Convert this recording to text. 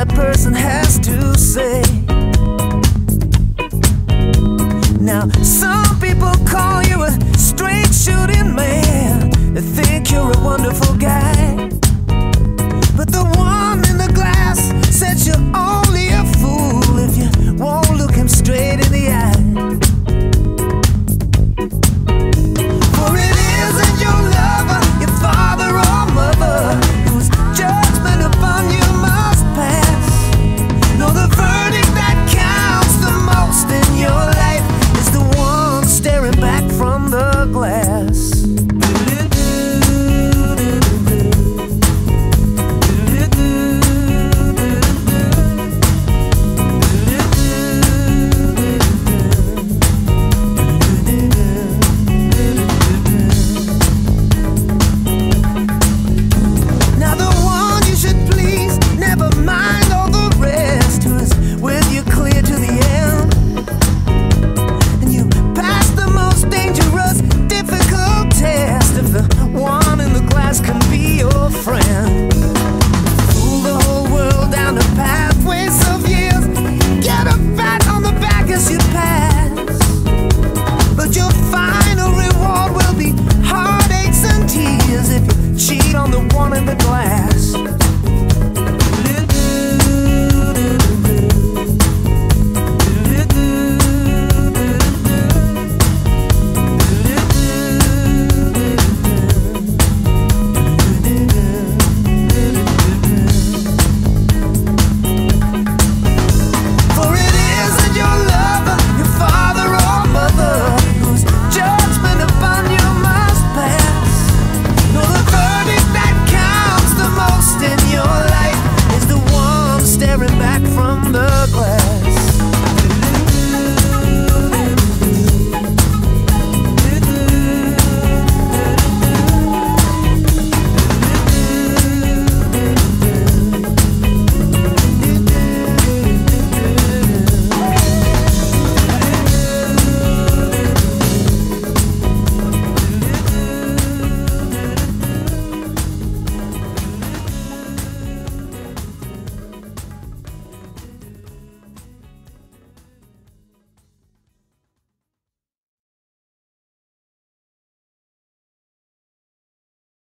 that person has